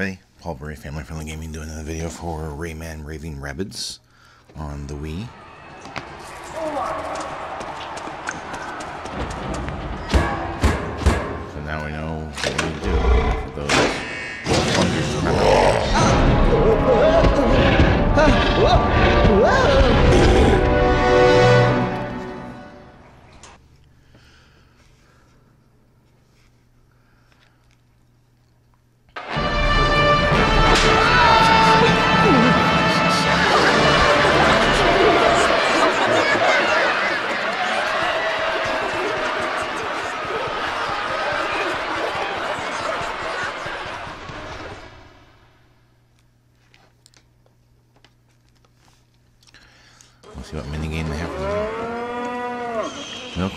everybody, Paul Bury, Family Friendly Gaming, doing another video for Rayman Raving Rabbids on the Wii. So now we know what we need to do for those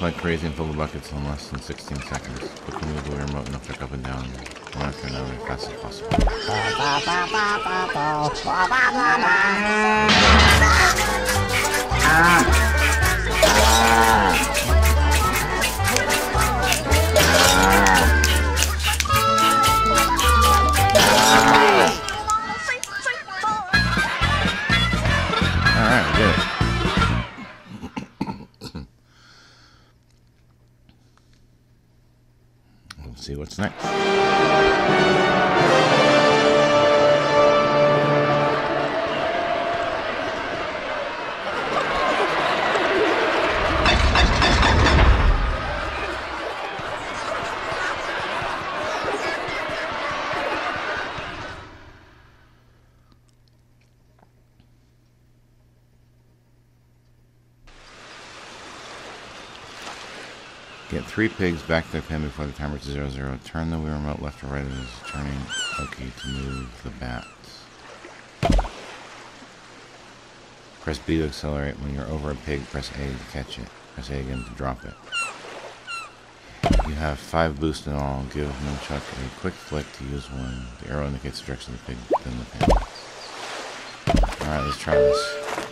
like crazy and fill the buckets in less than 16 seconds. Quickly move the remote and flick up and down one after another as fast as possible. Ah. Ah. Ah. Three pigs back to their pen before the timer reaches zero zero. Turn the wheel remote left or right as turning OK to move the bats. Press B to accelerate. When you're over a pig, press A to catch it. Press A again to drop it. You have five boosts in all. Give Nunchuck a quick flick to use one. The arrow indicates the direction of the pig, then the pen. Alright, let's try this.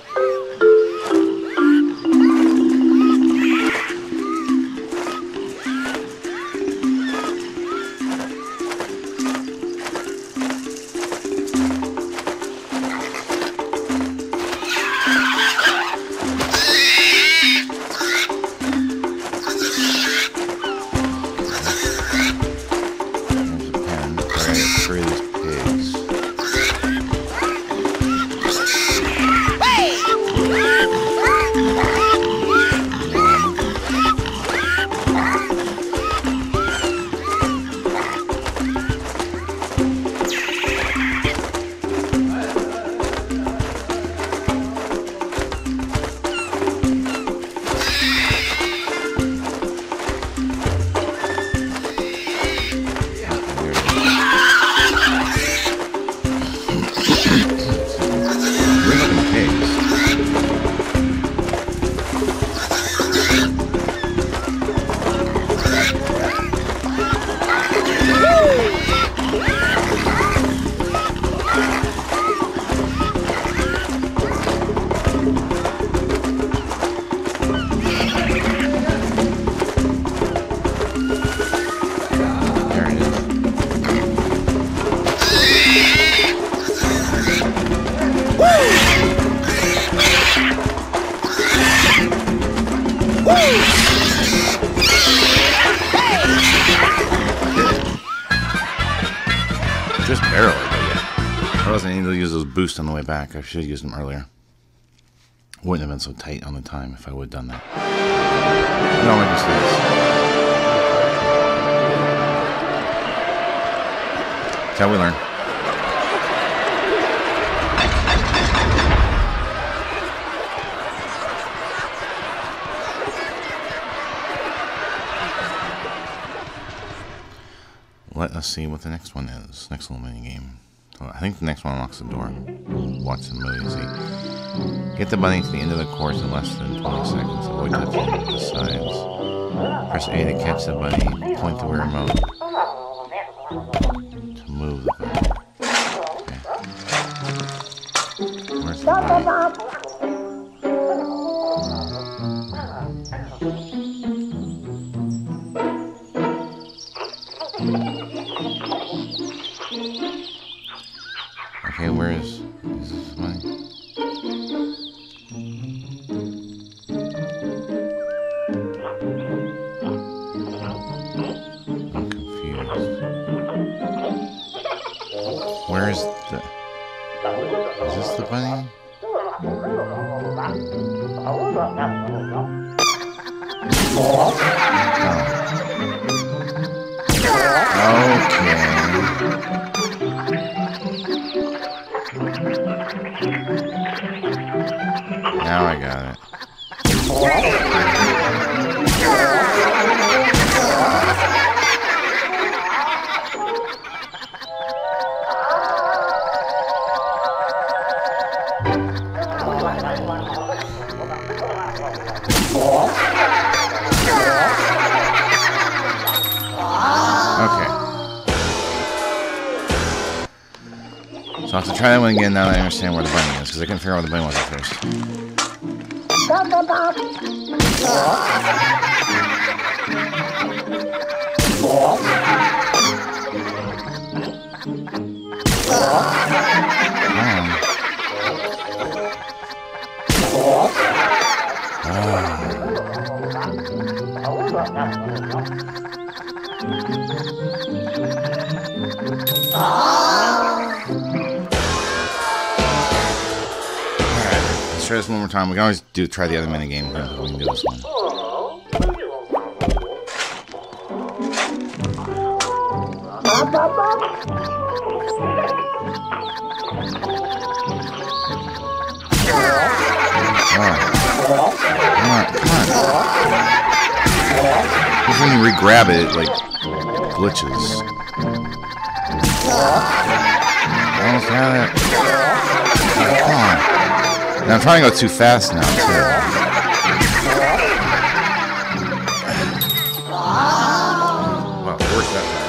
Boosts on the way back. I should have used them earlier. Wouldn't have been so tight on the time if I would have done that. No, I just this. That's how we learn. Let us see what the next one is. Next little mini game. I think the next one unlocks the door. We'll watch the movie see. Get the bunny to the end of the course in less than 20 seconds. Avoid touching the sides. Press A to catch the bunny. Point the Wii remote to move the bunny. Okay. Where's the bunny? This the bunny? Oh. Okay. Now I got it. I'll have to try that one again now that I understand where the bunny is, because I couldn't figure out where the bunny was at first. try this one more time. We can always do try the other mini game. We can do this one. Just when you re-grab it, it like glitches. Almost had it. Come on. And I'm trying to go too fast now, too. Well, worse that time.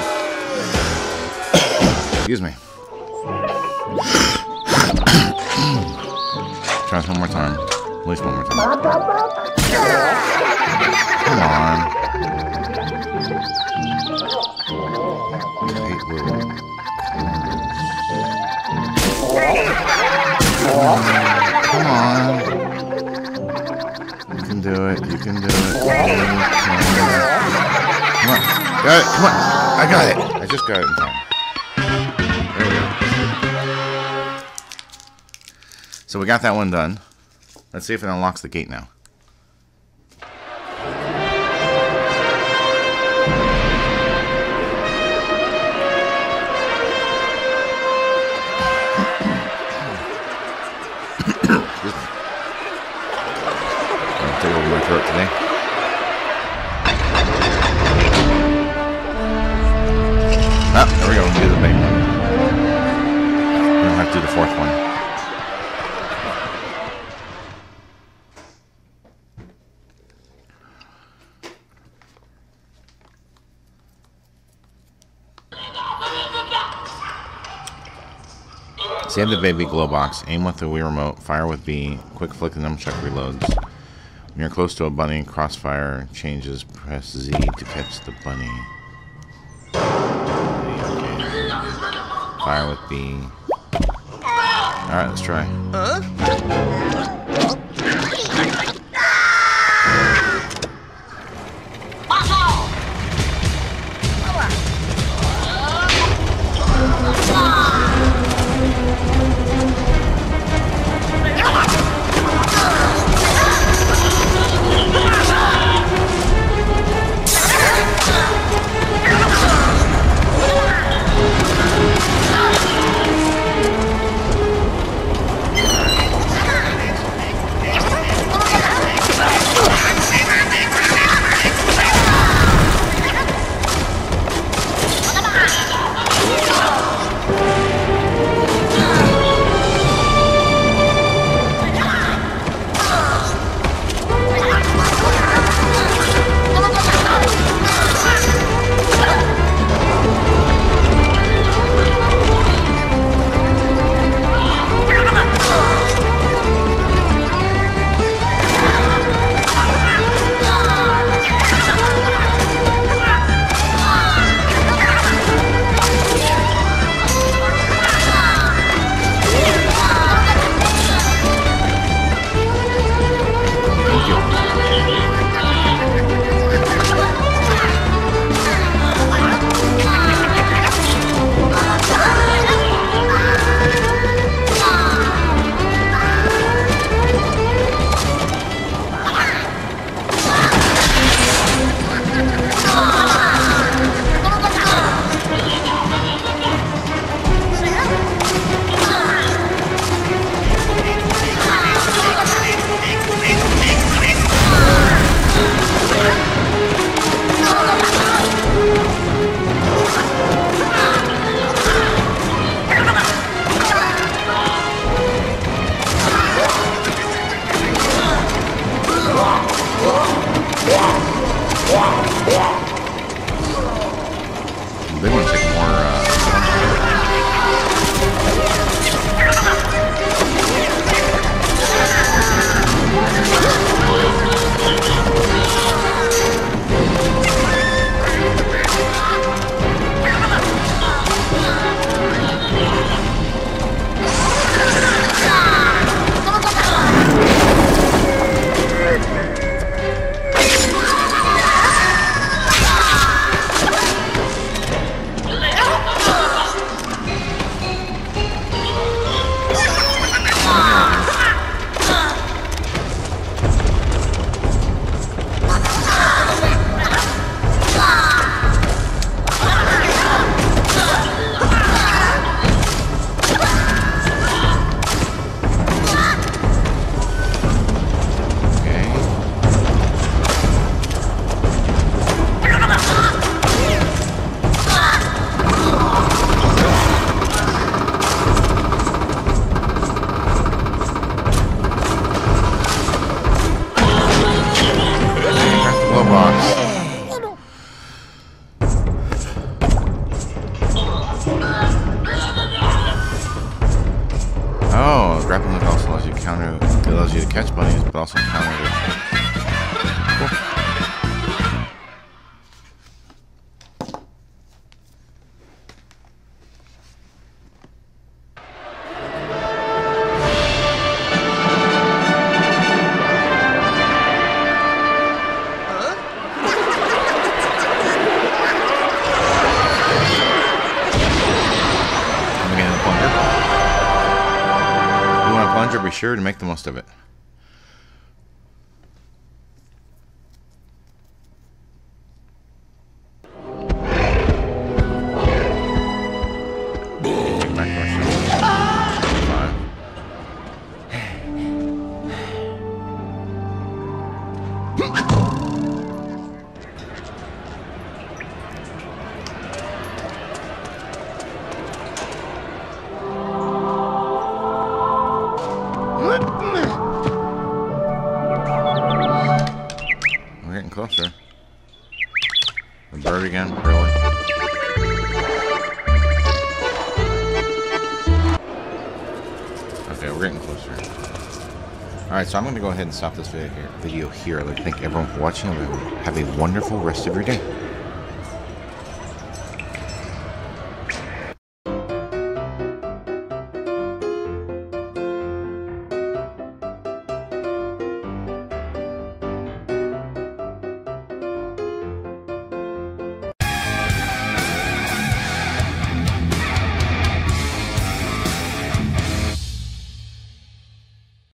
Excuse me. Try this one more time. At least one more time. It. Come on. I got it. I just got it in time. There we go. So we got that one done. Let's see if it unlocks the gate now. throat today. We go. We'll do the one. We don't have to do the fourth one. Save the baby Globox, aim with the Wii remote, fire with B, quick flick the nunchuck reloads. When you're close to a bunny, crossfire changes. Press Z to catch the bunny. Fire with. Alright, let's try. Huh? big one. grappling hook also allows you to counter, it allows you to catch bunnies, but also counter Plunger? Be sure to make the most of it. So I'm going to go ahead and stop this video here. Video here. I'd like to thank everyone for watching. Have a wonderful rest of your day.